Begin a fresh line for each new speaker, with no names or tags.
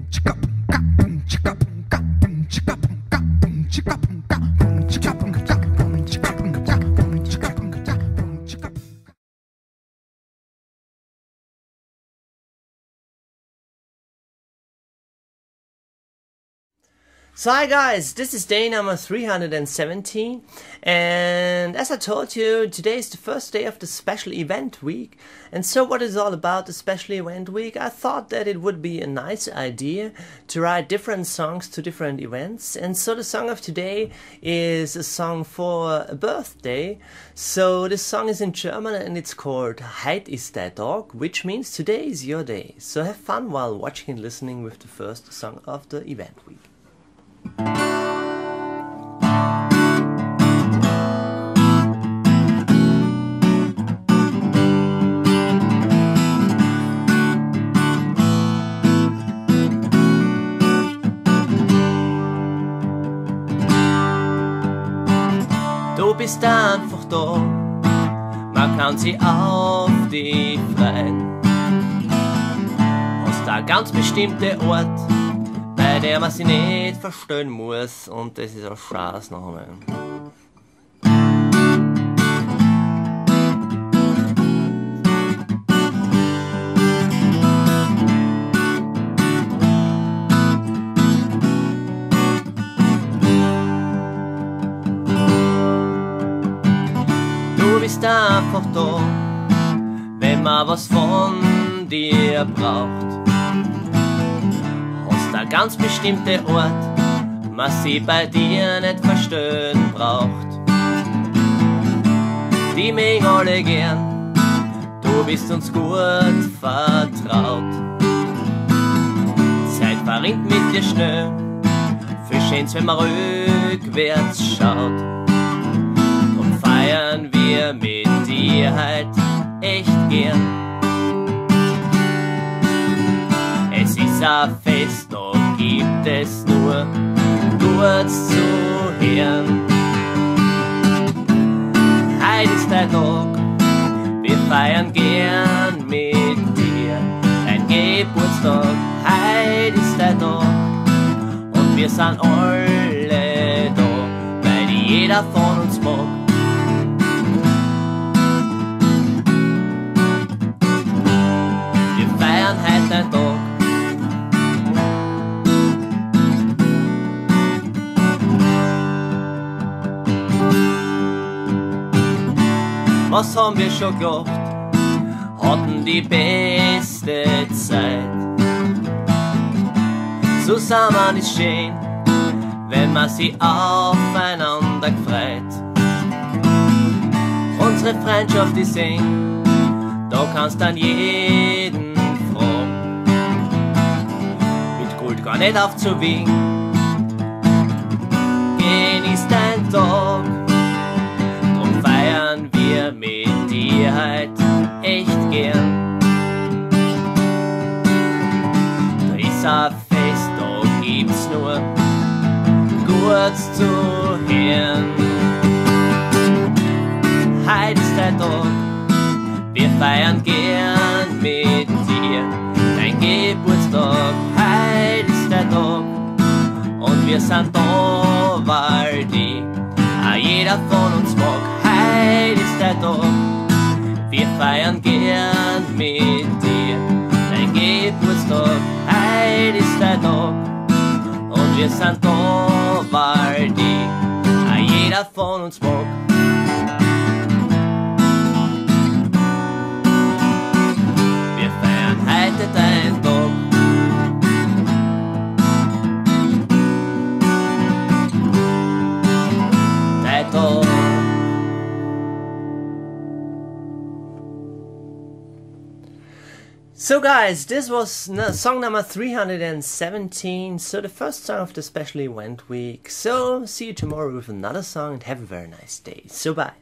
boom, chicka boom, ka boom, chicka boom. So hi guys, this is day number 317 and as I told you, today is the first day of the special event week and so what is all about the special event week? I thought that it would be a nice idea to write different songs to different events and so the song of today is a song for a birthday. So this song is in German and it's called Heit ist der Dog which means today is your day. So have fun while watching and listening with the first song of the event week. Du bist einfach da, man kann sie auf dich freuen. Hast da ganz bestimmte Ort, bei der man sich nicht verstehen muss und das ist auch Spaß noch einmal. Du bist einfach da, wenn man was von dir braucht der ganz bestimmte Ort, man sie bei dir nicht verstehen braucht. Die mögen alle gern, du bist uns gut vertraut. Zeit verrinnt mit dir schnell, viel schön's, wenn man rückwärts schaut. Und feiern wir mit dir halt echt gern. Es ist ein Fest, kurz zu hören. Heute ist dein Tag, wir feiern gern mit dir. Dein Geburtstag, heute ist dein Tag und wir sind alle da, weil jeder von uns mag. Wir feiern heute dein Tag. Was haben wir schon gemacht? Hatten die beste Zeit. Zusammen ist schön, wenn man sie aufeinander gefreut. Unsere Freundschaft ist eng, da kannst dann jeden fragen. Mit Gold gar nicht aufzuwiegen, genieß dein Tag feiern wir Da ist ein Fest, da gibt's nur kurz zu hören. Heute ist dein Tag, wir feiern gern mit dir. Dein Geburtstag, heute ist dein Tag und wir sind da, weil die jeder von uns mag heute ist der Tag, wir feiern gern mit dir. Dein Geburtstag, heute ist der Tag, und wir sind da, weil die jeder So guys, this was song number 317, so the first song of the special event week. So see you tomorrow with another song and have a very nice day. So bye.